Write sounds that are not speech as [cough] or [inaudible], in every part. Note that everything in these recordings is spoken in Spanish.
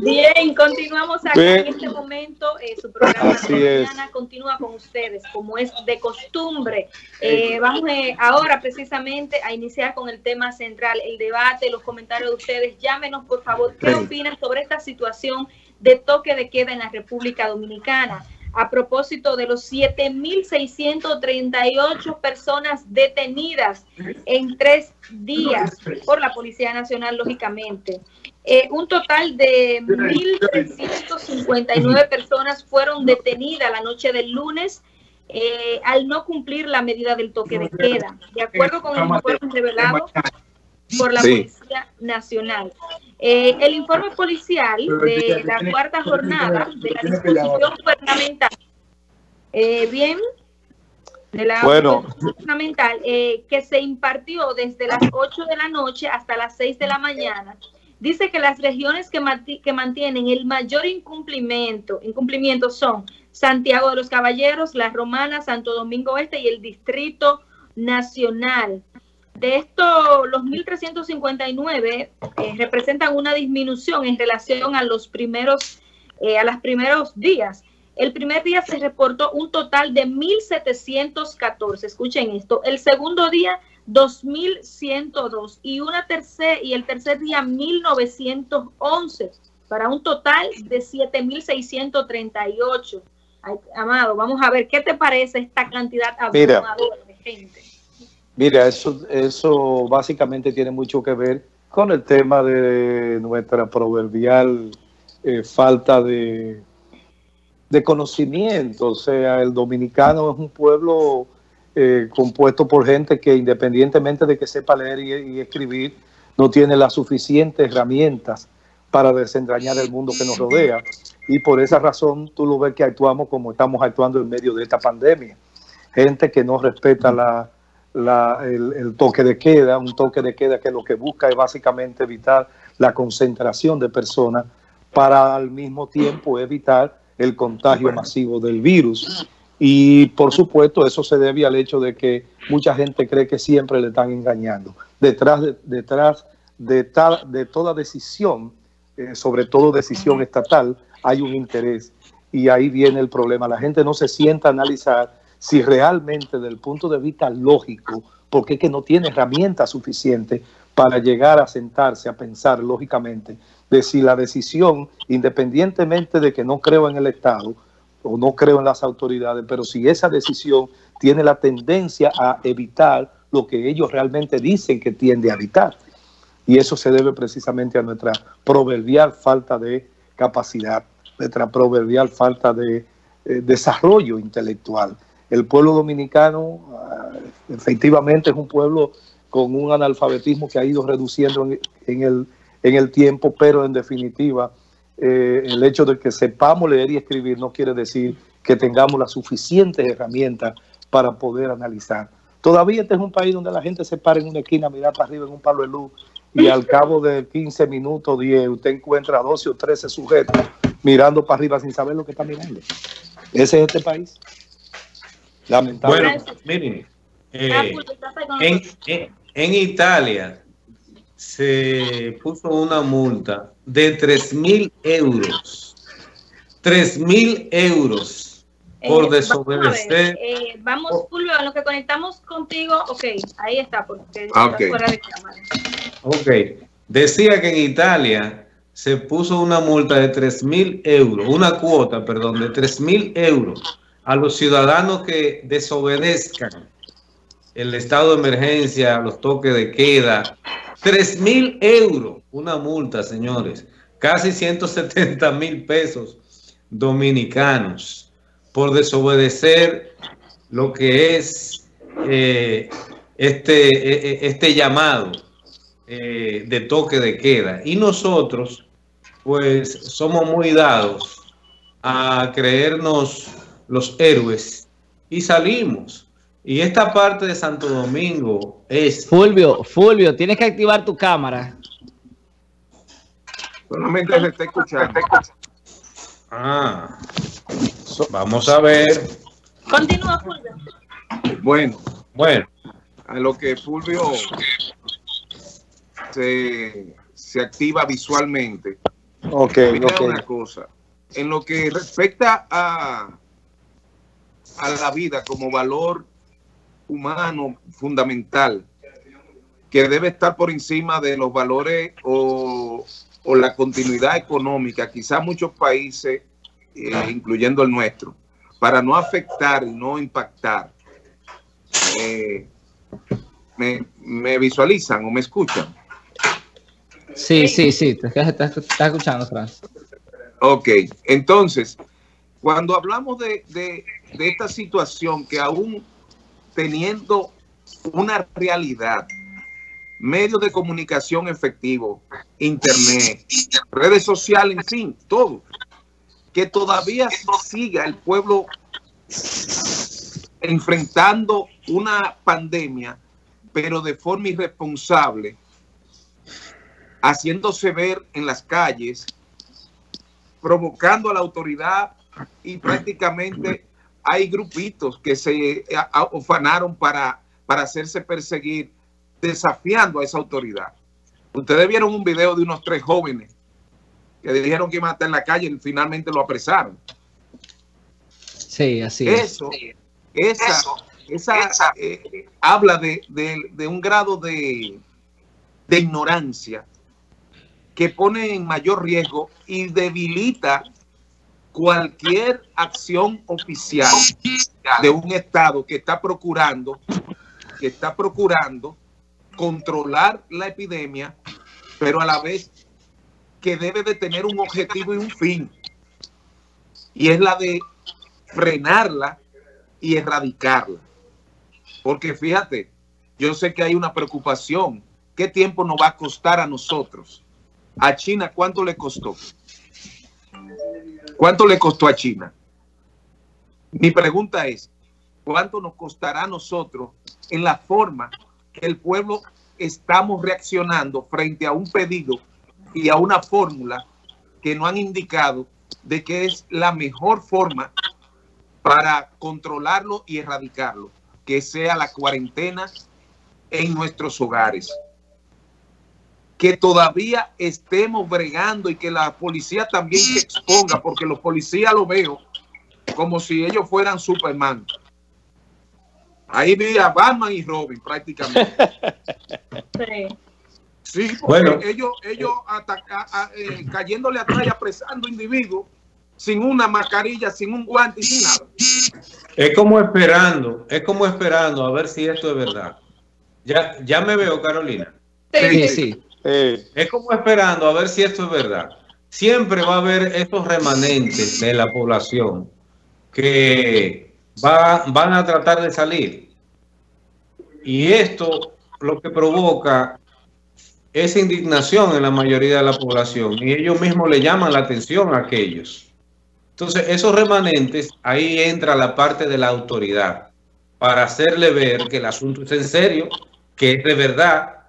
Bien, continuamos aquí en este momento. Eh, su programa de mañana continúa con ustedes, como es de costumbre. Eh, vamos eh, ahora precisamente a iniciar con el tema central, el debate, los comentarios de ustedes. Llámenos, por favor, qué opinan sobre esta situación de toque de queda en la República Dominicana a propósito de los 7.638 personas detenidas en tres días por la Policía Nacional, lógicamente. Eh, un total de 1.359 personas fueron detenidas la noche del lunes eh, al no cumplir la medida del toque de queda. De acuerdo con el informe revelado por la Policía Nacional. Eh, el informe policial de la cuarta jornada de la disposición gubernamental, eh, bien, de la bueno. gubernamental, eh, que se impartió desde las 8 de la noche hasta las 6 de la mañana, dice que las regiones que, que mantienen el mayor incumplimiento, incumplimiento son Santiago de los Caballeros, La Romana, Santo Domingo Este y el Distrito Nacional. De esto, los 1.359 eh, representan una disminución en relación a los primeros, eh, a los primeros días. El primer día se reportó un total de 1.714. Escuchen esto. El segundo día, 2.102. Y, una tercer, y el tercer día, 1.911. Para un total de 7.638. Amado, vamos a ver, ¿qué te parece esta cantidad abrumadora de gente? Mira, eso, eso básicamente tiene mucho que ver con el tema de nuestra proverbial eh, falta de, de conocimiento. O sea, el dominicano es un pueblo eh, compuesto por gente que independientemente de que sepa leer y, escribir, no tiene las suficientes herramientas para desentrañar el mundo que nos rodea. Y por esa razón tú lo ves que actuamos como estamos actuando en medio de esta pandemia. Gente que no respeta la el, toque de queda, un toque de queda que lo que busca es básicamente evitar la concentración de personas para al mismo tiempo evitar el contagio masivo del virus. Y por supuesto eso se debe al hecho de que mucha gente cree que siempre le están engañando. Detrás de, detrás de, tal, de toda decisión, eh, sobre todo decisión estatal, hay un interés. Y ahí viene el problema. La gente no se sienta a analizar si realmente desde el punto de vista lógico, porque es que no tiene herramientas suficientes para llegar a sentarse a pensar lógicamente de si la decisión, independientemente de que no creo en el Estado o no creo en las autoridades, pero si esa decisión tiene la tendencia a evitar lo que ellos realmente dicen que tiende a evitar. Y eso se debe precisamente a nuestra proverbial falta de capacidad, nuestra proverbial falta de eh, desarrollo intelectual el pueblo dominicano ah, efectivamente es un pueblo con un analfabetismo que ha ido reduciendo en, el, en el tiempo, pero en definitiva eh, el hecho de que sepamos leer y escribir no quiere decir que tengamos las suficientes herramientas para poder analizar. Todavía este es un país donde la gente se para en una esquina, mira para arriba en un palo de luz y al cabo de 15 minutos, 10, usted encuentra 12 o 13 sujetos mirando para arriba sin saber lo que está mirando. Ese es este país. Bueno, miren, eh, en, Italia se puso una multa de 3 mil euros. 3 mil euros por eh, desobedecer. Eh, vamos, Julio, a lo que conectamos contigo, ok, ahí está, porque ah, está fuera de cámara. Ok, decía que en Italia se puso una multa de 3 mil euros, una cuota, perdón, de 3 mil euros a los ciudadanos que desobedezcan el estado de emergencia, los toques de queda. 3 mil euros, una multa, señores. Casi 170 mil pesos dominicanos por desobedecer lo que es eh, este, e, e, este llamado eh, de toque de queda. Y nosotros, pues, somos muy dados a creernos los héroes y salimos. Y esta parte de Santo Domingo es... Fulvio, Fulvio, tienes que activar tu cámara. Solamente se está escuchando. Ah, vamos a ver. Continúa, Fulvio. Bueno, bueno. A lo que Fulvio se, se activa visualmente. Ok, Mira ok. una cosa. En lo que respecta a, a la vida como valor humano fundamental, que debe estar por encima de los valores o, o la continuidad económica, quizás muchos países, eh, incluyendo el nuestro, para no afectar y no impactar. Eh, me, me visualizan o me escuchan? Sí, sí, sí, te estás, escuchando, Franz. Ok, entonces, cuando hablamos de, de, esta situación que aún teniendo una realidad, medios de comunicación efectivos, internet, redes sociales, en fin, todo, que todavía siga el pueblo enfrentando una pandemia, pero de forma irresponsable, haciéndose ver en las calles, provocando a la autoridad y prácticamente hay grupitos que se ofanaron para, para hacerse perseguir, desafiando a esa autoridad. Ustedes vieron un video de unos tres jóvenes que dijeron que iban a estar en la calle y finalmente lo apresaron. Sí, así es. Eso, esa, esa eh, habla de, de, de, un grado de, de ignorancia que pone en mayor riesgo y debilita cualquier acción oficial de un Estado que está procurando, que está procurando controlar la epidemia, pero a la vez que debe de tener un objetivo y un fin. Y es la de frenarla y erradicarla. Porque fíjate, yo sé que hay una preocupación. ¿Qué tiempo nos va a costar a nosotros? A China, ¿cuánto le costó? ¿Cuánto le costó a China? Mi pregunta es, ¿cuánto nos costará a nosotros en la forma que el pueblo estamos reaccionando frente a un pedido y a una fórmula que no han indicado de que es la mejor forma para controlarlo y erradicarlo, que sea la cuarentena en nuestros hogares? Que todavía estemos bregando y que la policía también se exponga, porque los policías lo veo como si ellos fueran Superman. Ahí vi a Batman y Robin prácticamente. [laughs] Sí. Sí, bueno, ellos, ellos ataca, a, eh, cayéndole atrás y apresando individuos sin una mascarilla, sin un guante y sin nada. Es como esperando, es como esperando a ver si esto es verdad. Ya, ya me veo, Carolina. Sí, sí. Eh. Es como esperando a ver si esto es verdad. Siempre va a haber estos remanentes de la población que va, van a tratar de salir. Y esto lo que provoca es indignación en la mayoría de la población y ellos mismos le llaman la atención a aquellos. Entonces, esos remanentes, ahí entra la parte de la autoridad para hacerle ver que el asunto es en serio, que es de verdad,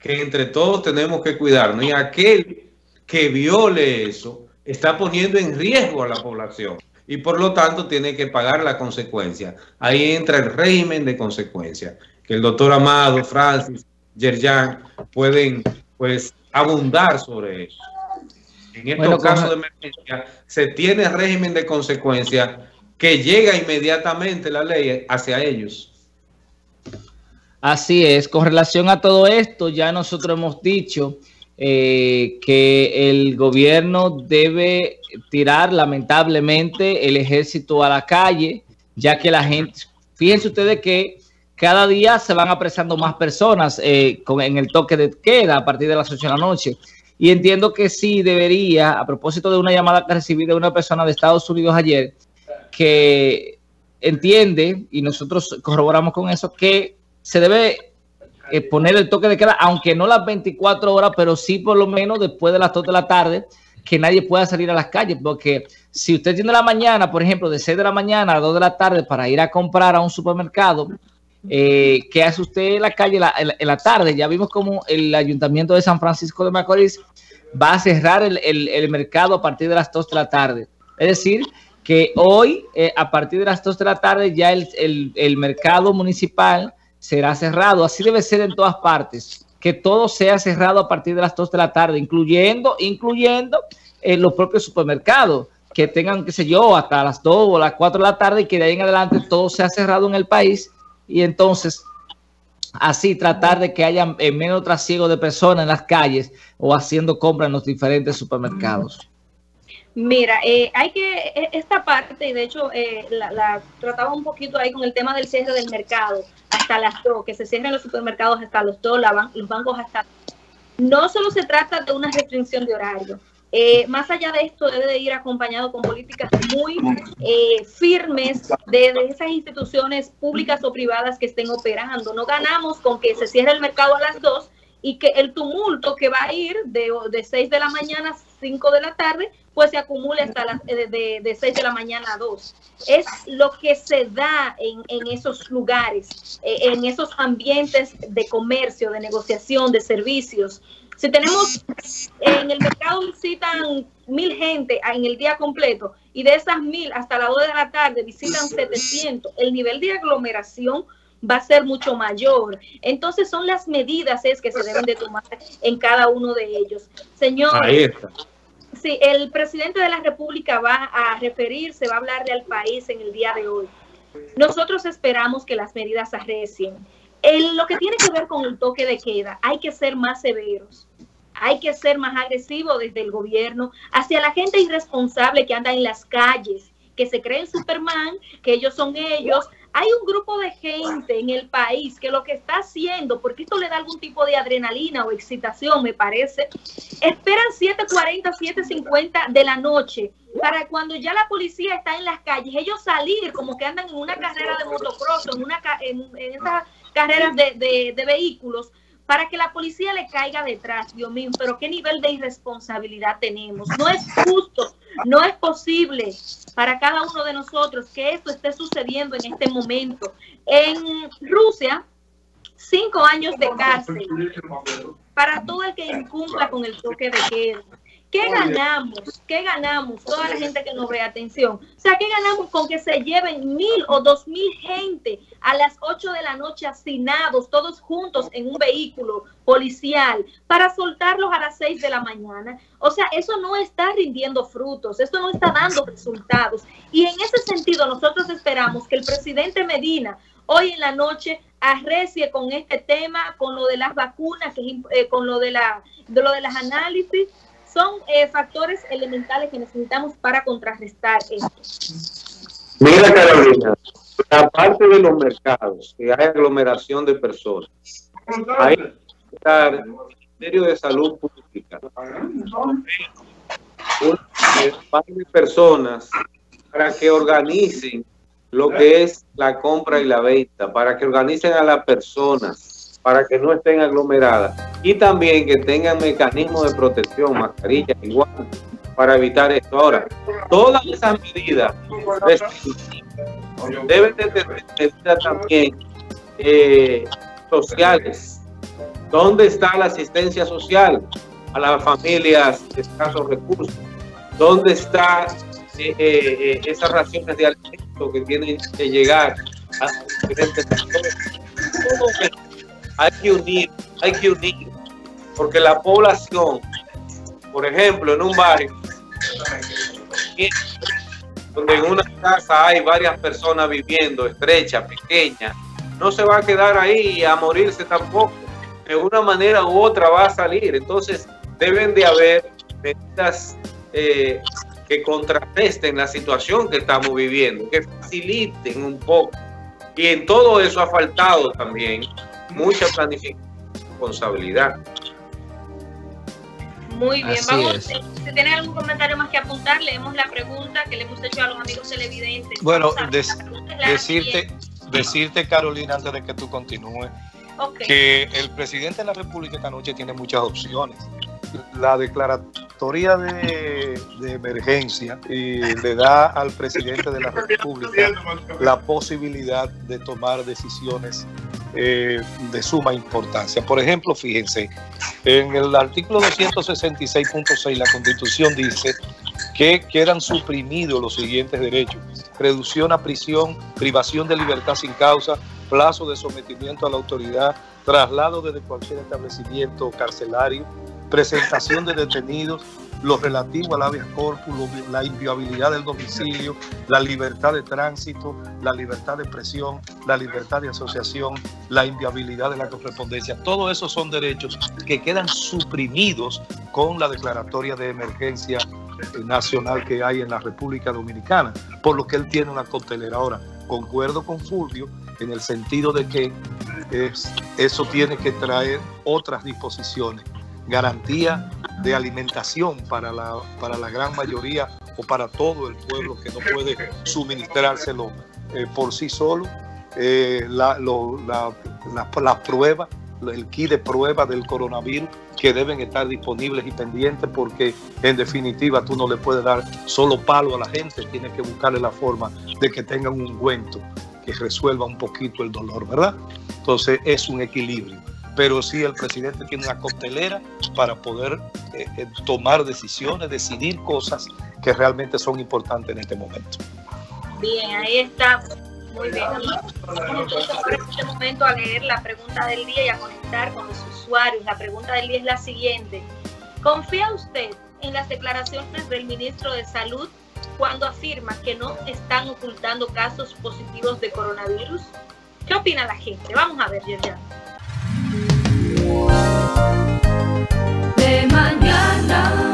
que entre todos tenemos que cuidarnos y aquel que viole eso está poniendo en riesgo a la población y por lo tanto tiene que pagar la consecuencia. Ahí entra el régimen de consecuencia, que el doctor Amado, Francis, Yerjan pueden pues abundar sobre eso. En estos bueno, casos de emergencia se tiene régimen de consecuencia que llega inmediatamente la ley hacia ellos. Así es, con relación a todo esto, ya nosotros hemos dicho eh, que el gobierno debe tirar lamentablemente el ejército a la calle, ya que la gente, fíjense ustedes que cada día se van apresando más personas eh, con, en el toque de queda a partir de las 8 de la noche. Y entiendo que sí debería, a propósito de una llamada que recibí de una persona de Estados Unidos ayer, que entiende, y nosotros corroboramos con eso, que se debe eh, poner el toque de queda, aunque no las 24 horas, pero sí por lo menos después de las 2 de la tarde, que nadie pueda salir a las calles, porque si usted tiene la mañana, por ejemplo, de 6 de la mañana a 2 de la tarde para ir a comprar a un supermercado, eh, ¿qué hace usted en la calle en la, en la, tarde? Ya vimos como el Ayuntamiento de San Francisco de Macorís va a cerrar el, el, mercado a partir de las 2 de la tarde. Es decir, que hoy, eh, a partir de las 2 de la tarde, ya el, el mercado municipal será cerrado. Así debe ser en todas partes. que todo sea cerrado a partir de las 2 de la tarde, incluyendo, incluyendo eh, los propios supermercados, que tengan, qué sé yo, hasta las 2 o las 4 de la tarde y que de ahí en adelante todo sea cerrado en el país y entonces así tratar de que haya eh, menos trasiego de personas en las calles o haciendo compras en los diferentes supermercados. Mira, eh, hay que, e, esta parte, y de hecho eh, la, trataba un poquito ahí con el tema del cierre del mercado, hasta las dos, que se cierren los supermercados hasta los dos, los bancos hasta... No solo se trata de una restricción de horario, eh, más allá de esto, debe de ir acompañado con políticas muy eh, firmes de, esas instituciones públicas o privadas que estén operando. No ganamos con que se cierre el mercado a las dos y que el tumulto que va a ir de, de 6 de la mañana a 5 de la tarde, pues se acumule hasta las, de, de, de 6 de la mañana a 2. Es lo que se da en, en esos lugares, eh, en esos ambientes de comercio, de negociación, de servicios. Si tenemos en el mercado visitan mil gente en el día completo y de esas mil hasta las 2 de la tarde visitan 700, el nivel de aglomeración va a ser mucho mayor. Entonces son las medidas es que se deben de tomar en cada uno de ellos. Señor, sí, el presidente de la República va a referirse, va a hablarle al país en el día de hoy. Nosotros esperamos que las medidas arrecien. En lo que tiene que ver con el toque de queda, hay que ser más severos hay que ser más agresivo desde el gobierno hacia la gente irresponsable que anda en las calles, que se creen Superman, que ellos son ellos. Hay un grupo de gente en el país que lo que está haciendo, porque esto le da algún tipo de adrenalina o excitación, me parece, esperan 7.40, 7.50 de la noche para cuando ya la policía está en las calles, ellos salir como que andan en una carrera de motocross, en, una, en, esas carreras de, de vehículos, para que la policía le caiga detrás, Dios mío, pero qué nivel de irresponsabilidad tenemos. No es justo, no es posible para cada uno de nosotros que esto esté sucediendo en este momento. En Rusia, cinco años de cárcel para todo el que incumpla con el toque de queda. ¿Qué ganamos? ¿Qué ganamos? Toda la gente que nos ve, atención. O sea, ¿qué ganamos con que se lleven mil o dos mil gente a las ocho de la noche hacinados, todos juntos en un vehículo policial, para soltarlos a las seis de la mañana? O sea, eso no está rindiendo frutos, esto no está dando resultados. Y en ese sentido, nosotros esperamos que el presidente Medina hoy en la noche arrecie con este tema, con lo de las vacunas, que, eh, con lo de, la, de lo de las análisis son eh, factores elementales que necesitamos para contrarrestar esto. Mira, Carolina, aparte de los mercados, que hay aglomeración de personas, hay que estar el Ministerio de Salud Pública, de personas para que organicen lo que es la compra y la venta, para que organicen a las personas para que no estén aglomeradas y también que tengan mecanismos de protección, mascarillas igual, para evitar esto. Ahora, todas esas medidas deben de tener medidas también eh, sociales. ¿Dónde está la asistencia social a las familias de escasos recursos? ¿Dónde está eh, eh, esas raciones de alimento que tienen que llegar a diferentes sectores? Hay que unir, hay que unir, porque la población, por ejemplo, en un barrio, donde en una casa hay varias personas viviendo, estrecha, pequeña, no se va a quedar ahí a morirse tampoco. De una manera u otra va a salir. Entonces, deben de haber medidas eh, que contrarresten la situación que estamos viviendo, que faciliten un poco. Y en todo eso ha faltado también mucha planificación responsabilidad. Muy bien, vamos. Si tiene algún comentario más que apuntar, leemos la pregunta que le hemos hecho a los amigos televidentes. Bueno, decirte, decirte, Carolina, antes de que tú continúes, que el presidente de la República esta noche tiene muchas opciones. La declaratoria de, de emergencia y le da al presidente de la República la posibilidad de tomar decisiones eh, de suma importancia. Por ejemplo, fíjense, en el artículo 266.6 la Constitución dice que quedan suprimidos los siguientes derechos. Reducción a prisión, privación de libertad sin causa, plazo de sometimiento a la autoridad, traslado desde cualquier establecimiento carcelario, presentación de detenidos, lo relativo al habeas corpus, la inviolabilidad del domicilio, la libertad de tránsito, la libertad de expresión, la libertad de asociación, la inviabilidad de la correspondencia. Todos esos son derechos que quedan suprimidos con la declaratoria de emergencia eh, nacional que hay en la República Dominicana, por lo que él tiene una coctelera. Ahora, concuerdo con Fulvio en el sentido de que eso tiene que traer otras disposiciones, garantía de alimentación para la, para la gran mayoría o para todo el pueblo que no puede suministrárselo eh, por sí solo, eh, la, las pruebas, el kit de prueba del coronavirus que deben estar disponibles y pendientes porque en definitiva tú no le puedes dar solo palo a la gente, tienes que buscarle la forma de que tengan un ungüento que resuelva un poquito el dolor, ¿verdad? Entonces es un equilibrio. Pero sí el presidente tiene una costelera para poder eh, eh, tomar decisiones, decidir cosas que realmente son importantes en este momento. Bien, ahí está. Muy bien. Vamos en este momento a leer la pregunta del día y a conectar con los usuarios. La pregunta del día es la siguiente. ¿Confía usted en las declaraciones del ministro de Salud cuando afirma que no están ocultando casos positivos de coronavirus? ¿Qué opina la gente? Vamos a ver, Yerjan. De mañana.